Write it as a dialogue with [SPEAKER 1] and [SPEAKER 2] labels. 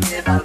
[SPEAKER 1] give up.